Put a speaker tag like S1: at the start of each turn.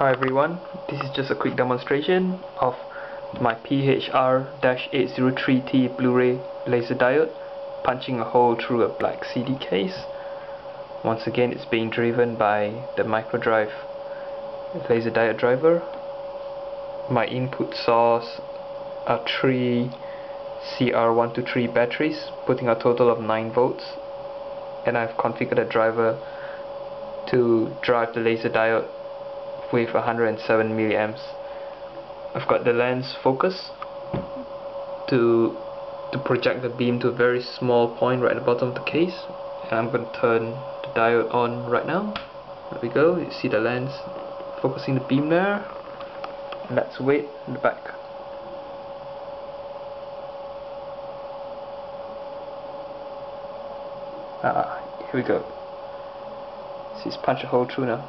S1: Hi everyone, this is just a quick demonstration of my PHR-803T Blu-ray laser diode punching a hole through a black CD case. Once again it's being driven by the microdrive laser diode driver. My input source are three CR123 batteries putting a total of 9 volts and I've configured a driver to drive the laser diode with 107 milliamps. I've got the lens focus to to project the beam to a very small point right at the bottom of the case. And I'm going to turn the diode on right now. There we go. You see the lens focusing the beam there. And let's wait in the back. Ah here we go. See it's punch a hole through now